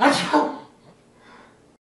That's how